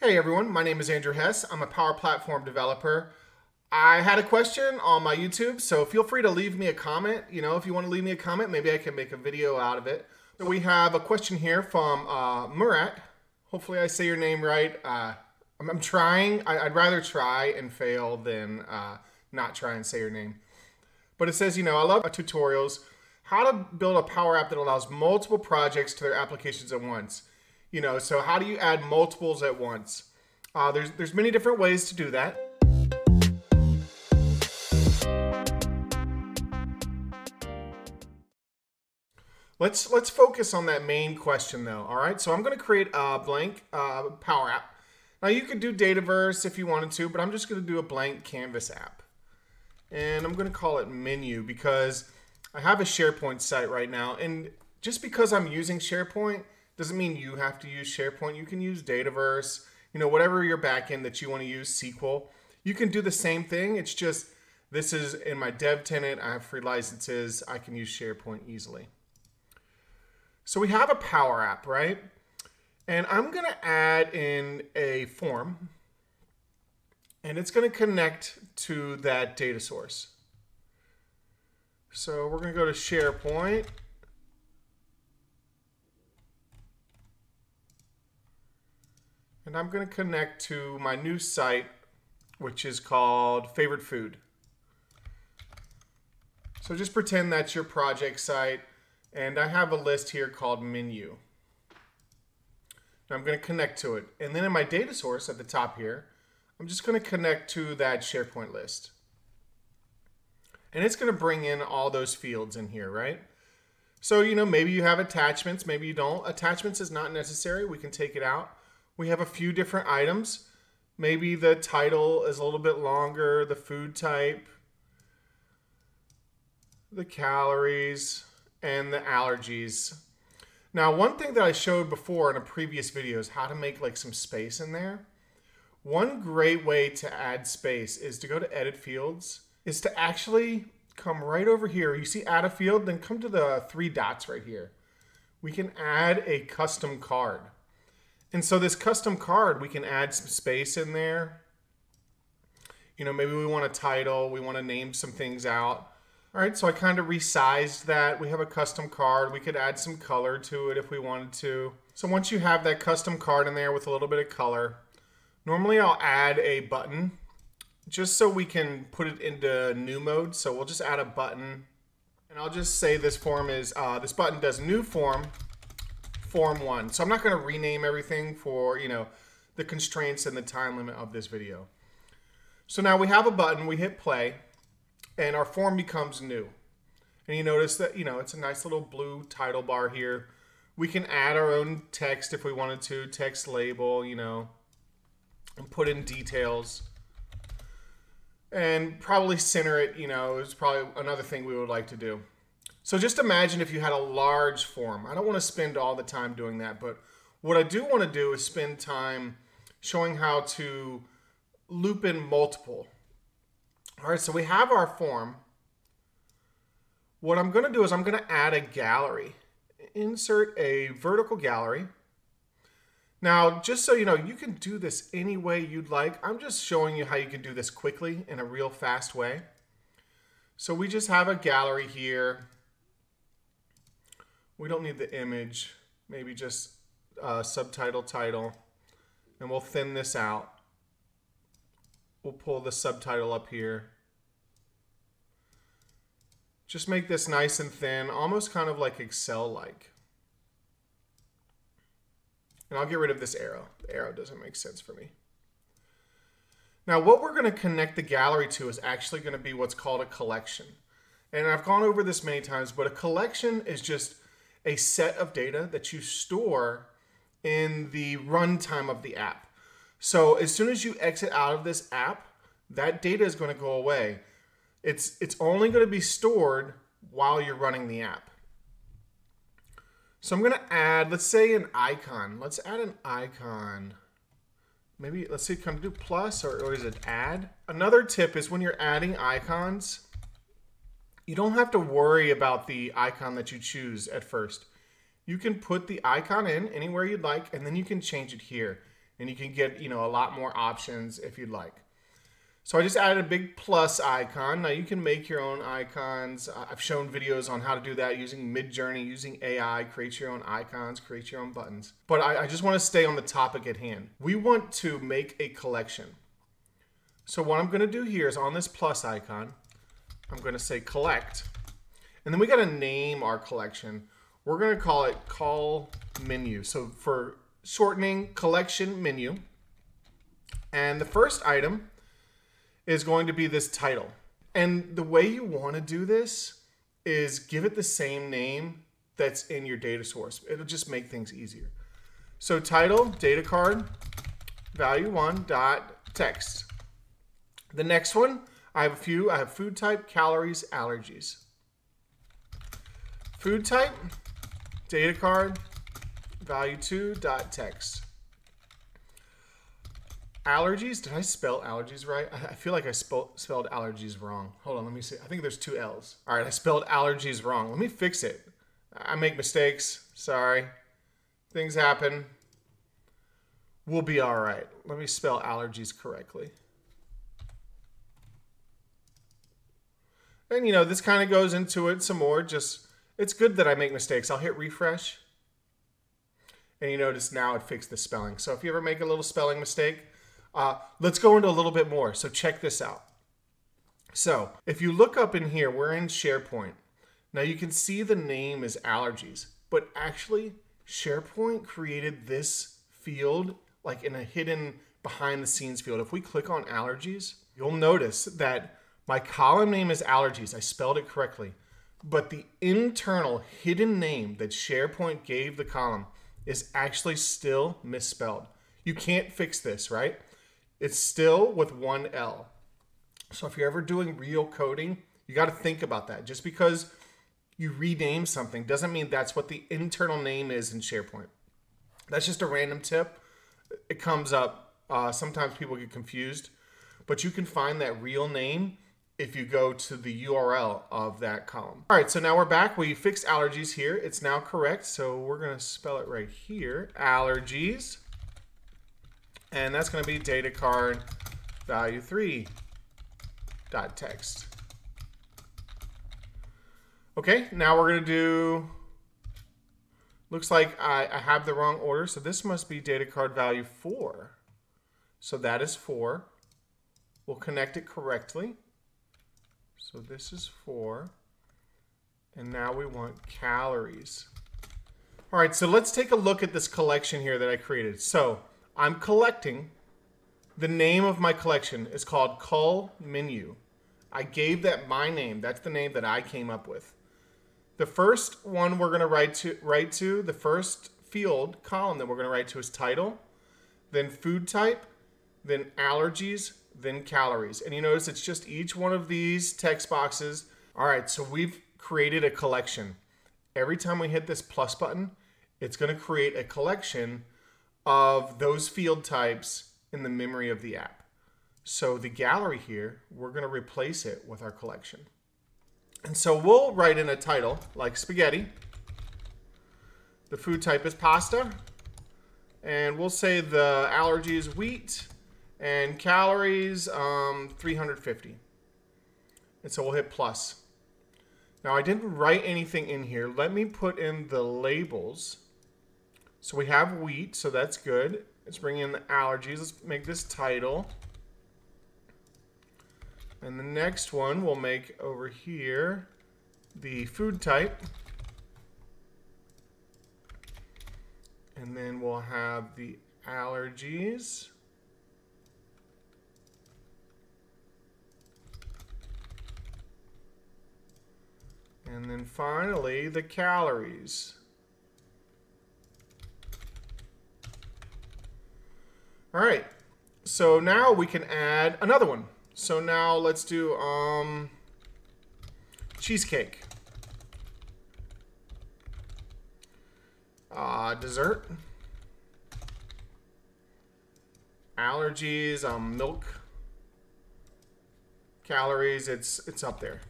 Hey everyone, my name is Andrew Hess. I'm a Power Platform developer. I had a question on my YouTube, so feel free to leave me a comment. You know, if you want to leave me a comment, maybe I can make a video out of it. So we have a question here from uh, Murat. Hopefully I say your name right. Uh, I'm, I'm, trying. I, would rather try and fail than uh, not try and say your name. But it says, you know, I love tutorials. How to build a Power App that allows multiple projects to their applications at once. You know, so how do you add multiples at once? Uh, there's there's many different ways to do that. Let's let's focus on that main question though. All right, so I'm going to create a blank uh, Power App. Now you could do Dataverse if you wanted to, but I'm just going to do a blank Canvas app, and I'm going to call it Menu because I have a SharePoint site right now, and just because I'm using SharePoint doesn't mean you have to use SharePoint. You can use Dataverse, you know, whatever your backend that you want to use, SQL. You can do the same thing. It's just this is in my dev tenant. I have free licenses. I can use SharePoint easily. So we have a Power App, right? And I'm going to add in a form. And it's going to connect to that data source. So we're going to go to SharePoint. And I'm going to connect to my new site, which is called Favorite Food. So just pretend that's your project site. And I have a list here called Menu. Now I'm going to connect to it. And then in my data source at the top here, I'm just going to connect to that SharePoint list. And it's going to bring in all those fields in here, right? So, you know, maybe you have attachments, maybe you don't. Attachments is not necessary. We can take it out. We have a few different items. Maybe the title is a little bit longer, the food type, the calories, and the allergies. Now, one thing that I showed before in a previous video is how to make like some space in there. One great way to add space is to go to edit fields, is to actually come right over here. You see add a field, then come to the three dots right here. We can add a custom card. And so this custom card, we can add some space in there. You know, maybe we want a title, we want to name some things out. All right, so I kind of resized that. We have a custom card. We could add some color to it if we wanted to. So once you have that custom card in there with a little bit of color, normally I'll add a button just so we can put it into new mode. So we'll just add a button and I'll just say this form is, uh, this button does new form form one. So I'm not going to rename everything for, you know, the constraints and the time limit of this video. So now we have a button, we hit play, and our form becomes new. And you notice that, you know, it's a nice little blue title bar here. We can add our own text if we wanted to, text label, you know, and put in details. And probably center it, you know, is probably another thing we would like to do. So just imagine if you had a large form. I don't want to spend all the time doing that, but what I do want to do is spend time showing how to loop in multiple. All right, so we have our form. What I'm going to do is I'm going to add a gallery. Insert a vertical gallery. Now, just so you know, you can do this any way you'd like. I'm just showing you how you can do this quickly in a real fast way. So we just have a gallery here. We don't need the image, maybe just uh, subtitle title. And we'll thin this out. We'll pull the subtitle up here. Just make this nice and thin, almost kind of like Excel-like. And I'll get rid of this arrow. The arrow doesn't make sense for me. Now what we're going to connect the gallery to is actually going to be what's called a collection. And I've gone over this many times, but a collection is just a set of data that you store in the runtime of the app. So as soon as you exit out of this app, that data is going to go away. It's, it's only going to be stored while you're running the app. So I'm going to add, let's say an icon. Let's add an icon. Maybe, let's see, I do plus or, or is it add? Another tip is when you're adding icons, you don't have to worry about the icon that you choose at first. You can put the icon in anywhere you'd like, and then you can change it here. and you can get you know a lot more options if you'd like. So I just added a big plus icon. Now you can make your own icons. I've shown videos on how to do that using Midjourney, using AI, create your own icons, create your own buttons. But I, I just want to stay on the topic at hand. We want to make a collection. So what I'm going to do here is on this plus icon, I'm going to say collect. And then we got to name our collection. We're going to call it call menu. So for shortening collection menu. And the first item is going to be this title. And the way you want to do this is give it the same name that's in your data source. It'll just make things easier. So title, data card, value one dot text. The next one, I have a few. I have food type, calories, allergies. Food type, data card, value two dot text. Allergies, did I spell allergies right? I feel like I spelled allergies wrong. Hold on, let me see. I think there's two L's. All right, I spelled allergies wrong. Let me fix it. I make mistakes. Sorry. Things happen. We'll be all right. Let me spell allergies correctly. And you know, this kind of goes into it some more. Just, it's good that I make mistakes. I'll hit refresh. And you notice now it fixed the spelling. So if you ever make a little spelling mistake, uh, let's go into a little bit more. So check this out. So if you look up in here, we're in SharePoint. Now you can see the name is allergies, but actually SharePoint created this field like in a hidden behind the scenes field. If we click on allergies, you'll notice that my column name is allergies. I spelled it correctly. But the internal hidden name that SharePoint gave the column is actually still misspelled. You can't fix this, right? It's still with one L. So if you're ever doing real coding, you got to think about that. Just because you rename something doesn't mean that's what the internal name is in SharePoint. That's just a random tip. It comes up. Uh, sometimes people get confused, but you can find that real name if you go to the URL of that column. All right, so now we're back. We fixed allergies here. It's now correct. So we're going to spell it right here. Allergies and that's going to be data card value 3 dot text. Okay, now we're going to do, looks like I, I have the wrong order, so this must be data card value 4. So that is 4. We'll connect it correctly. So this is 4. And now we want calories. All right, so let's take a look at this collection here that I created. So I'm collecting. The name of my collection is called colMenu. I gave that my name. That's the name that I came up with. The first one we're going to write to write to the first field column that we're going to write to is title, then food type, then allergies, then calories. And you notice it's just each one of these text boxes. All right, so we've created a collection. Every time we hit this plus button, it's going to create a collection of those field types in the memory of the app. So the gallery here, we're going to replace it with our collection. And so we'll write in a title like spaghetti. The food type is pasta. And we'll say the allergy is wheat and calories um, 350. And so we'll hit plus. Now I didn't write anything in here. Let me put in the labels so we have wheat, so that's good. Let's bring in the allergies. Let's make this title. And the next one we'll make over here the food type. And then we'll have the allergies. And then finally, the calories. All right. So now we can add another one. So now let's do um, cheesecake. Uh, dessert. Allergies, um, milk. Calories, it's, it's up there.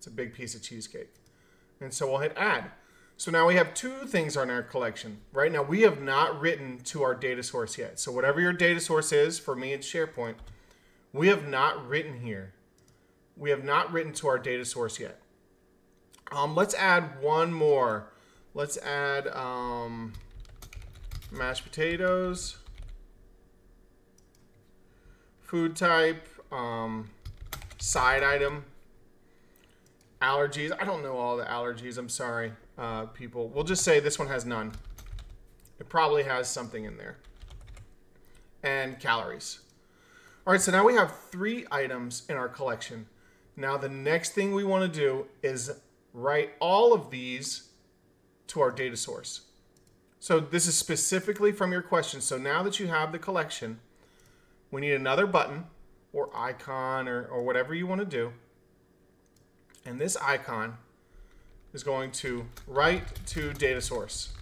It's a big piece of cheesecake. And so we'll hit add. So now we have two things on our collection. Right now, we have not written to our data source yet. So whatever your data source is, for me it's SharePoint, we have not written here. We have not written to our data source yet. Um, let's add one more. Let's add um, mashed potatoes, food type, um, side item, allergies. I don't know all the allergies. I'm sorry uh, people. We'll just say this one has none. It probably has something in there. And calories. All right, so now we have three items in our collection. Now the next thing we want to do is write all of these to our data source. So this is specifically from your question. So now that you have the collection, we need another button or icon or, or whatever you want to do. And this icon is going to write to data source.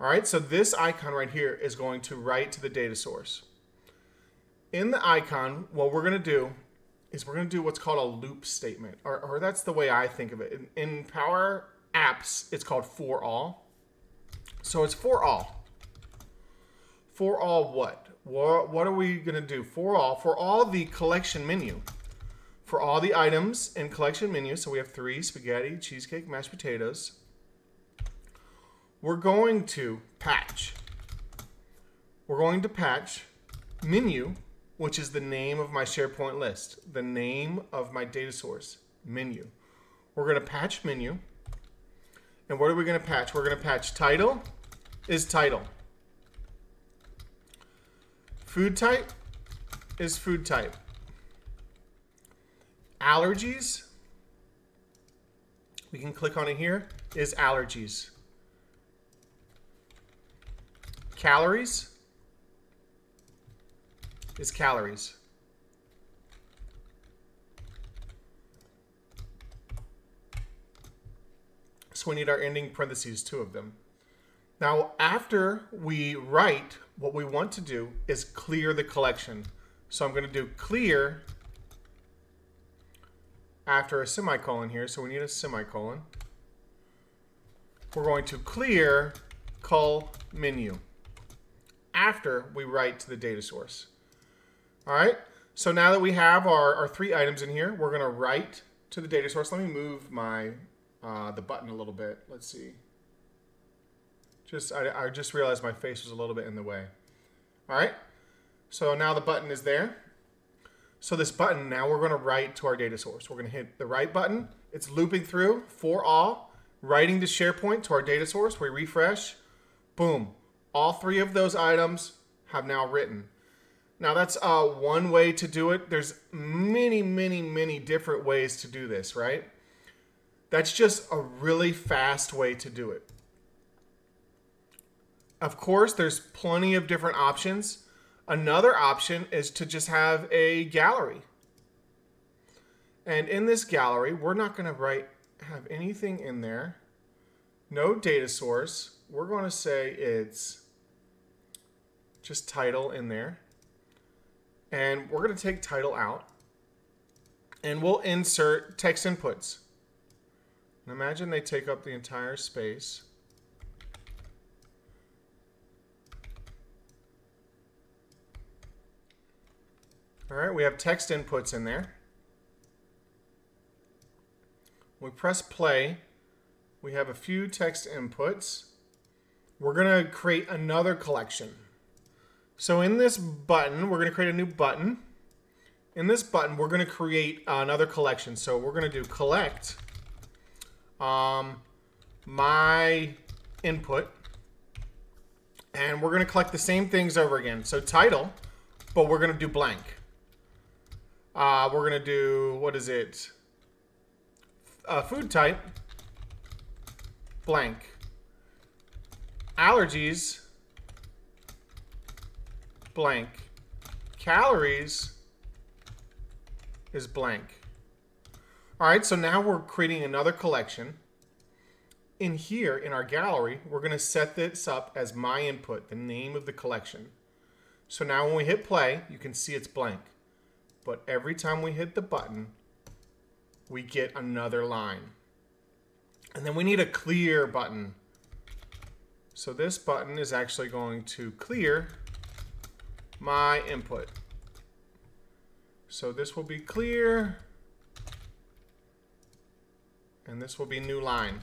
All right, so this icon right here is going to write to the data source. In the icon, what we're going to do is we're going to do what's called a loop statement, or, or that's the way I think of it. In, in Power Apps, it's called for all. So it's for all. For all what? What, what are we going to do? For all, for all the collection menu for all the items in collection menu, so we have three spaghetti, cheesecake, mashed potatoes, we're going to patch. We're going to patch menu, which is the name of my SharePoint list, the name of my data source, menu. We're going to patch menu. And what are we going to patch? We're going to patch title is title. Food type is food type. Allergies, we can click on it here, is allergies. Calories is calories. So we need our ending parentheses, two of them. Now, after we write, what we want to do is clear the collection. So I'm going to do clear after a semicolon here, so we need a semicolon. We're going to clear call menu after we write to the data source. All right, so now that we have our, our three items in here, we're gonna write to the data source. Let me move my uh, the button a little bit. Let's see. Just I, I just realized my face was a little bit in the way. All right, so now the button is there. So this button, now we're going to write to our data source. We're going to hit the right button. It's looping through for all, writing to SharePoint to our data source. We refresh. Boom. All three of those items have now written. Now that's uh, one way to do it. There's many, many, many different ways to do this, right? That's just a really fast way to do it. Of course, there's plenty of different options. Another option is to just have a gallery. And in this gallery, we're not going to write have anything in there. No data source. We're going to say it's just title in there. And we're going to take title out. And we'll insert text inputs. And imagine they take up the entire space. All right, we have text inputs in there. We press play. We have a few text inputs. We're going to create another collection. So in this button, we're going to create a new button. In this button, we're going to create another collection. So we're going to do collect um, my input. And we're going to collect the same things over again. So title, but we're going to do blank. Uh, we're going to do, what is it? Uh, food type, blank. Allergies, blank. Calories is blank. All right, so now we're creating another collection. In here, in our gallery, we're going to set this up as my input, the name of the collection. So now when we hit play, you can see it's blank but every time we hit the button, we get another line. And then we need a clear button. So this button is actually going to clear my input. So this will be clear. And this will be new line.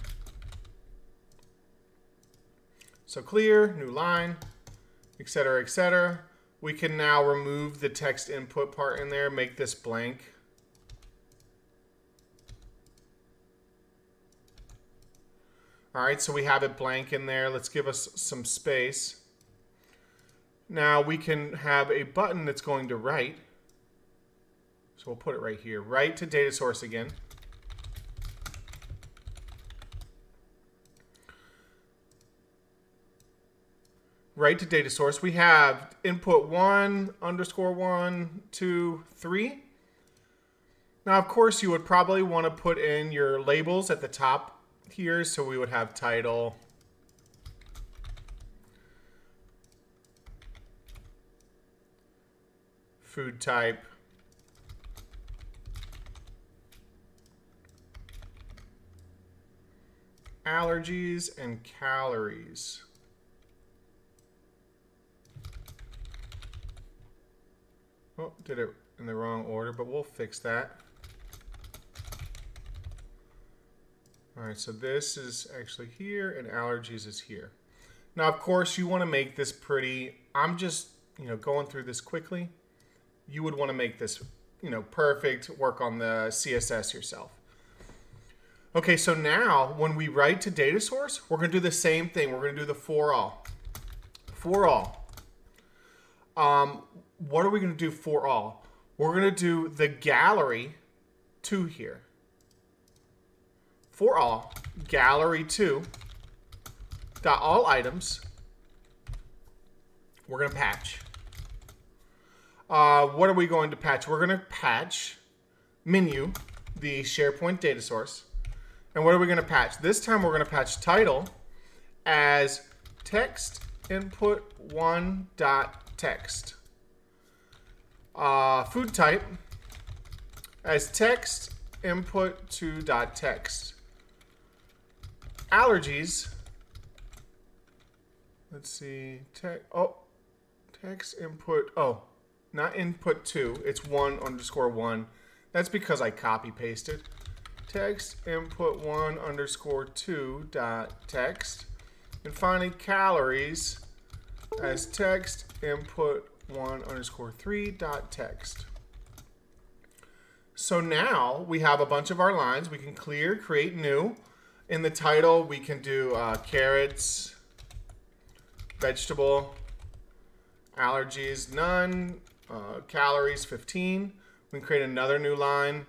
So clear, new line, etc., etc. We can now remove the text input part in there, make this blank. All right, so we have it blank in there. Let's give us some space. Now we can have a button that's going to write. So we'll put it right here. Write to data source again. Write to data source. We have input one, underscore one, two, three. Now, of course, you would probably want to put in your labels at the top here. So we would have title. Food type. Allergies and calories. Oh, did it in the wrong order, but we'll fix that. All right, so this is actually here and allergies is here. Now, of course, you want to make this pretty. I'm just, you know, going through this quickly. You would want to make this, you know, perfect, work on the CSS yourself. Okay, so now when we write to data source, we're going to do the same thing. We're going to do the for all. For all. Um, what are we going to do for all? We're going to do the gallery 2 here. For all gallery 2 dot all items. We're going to patch. Uh, what are we going to patch? We're going to patch menu the SharePoint data source. And what are we going to patch? This time we're going to patch title as text input one dot text uh, food type as text input two dot text allergies. Let's see. Te oh, text input. Oh, not input two. It's one underscore one. That's because I copy pasted. Text input one underscore two dot text. And finally, calories as text input one underscore three dot text. So now we have a bunch of our lines. We can clear, create new. In the title, we can do uh, carrots, vegetable, allergies, none, uh, calories, 15. We can create another new line.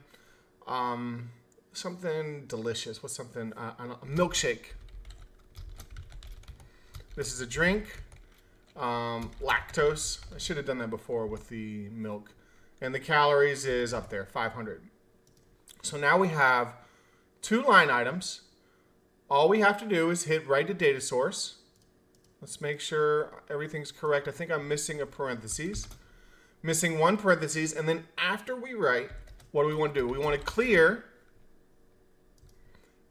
Um, something delicious. What's something? Uh, a milkshake. This is a drink. Um, lactose. I should have done that before with the milk. And the calories is up there, 500. So now we have two line items all we have to do is hit write to data source. Let's make sure everything's correct. I think I'm missing a parentheses. Missing one parentheses. And then after we write, what do we want to do? We want to clear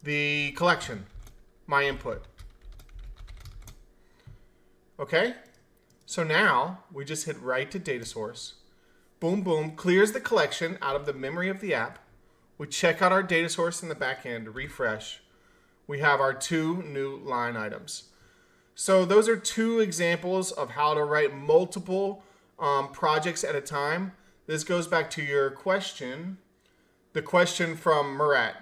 the collection, my input. Okay? So now we just hit write to data source. Boom, boom, clears the collection out of the memory of the app. We check out our data source in the back end, refresh we have our two new line items. So those are two examples of how to write multiple um, projects at a time. This goes back to your question, the question from Murat.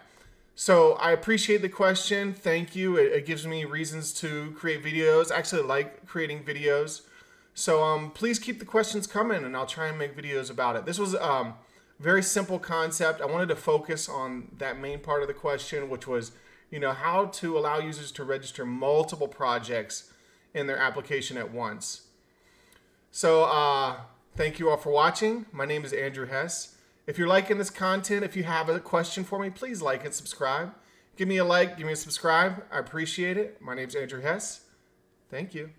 So I appreciate the question. Thank you. It, it gives me reasons to create videos. I actually like creating videos. So um, please keep the questions coming and I'll try and make videos about it. This was um, very simple concept. I wanted to focus on that main part of the question, which was you know, how to allow users to register multiple projects in their application at once. So uh, thank you all for watching. My name is Andrew Hess. If you're liking this content, if you have a question for me, please like and subscribe. Give me a like, give me a subscribe. I appreciate it. My name is Andrew Hess. Thank you.